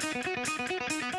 Música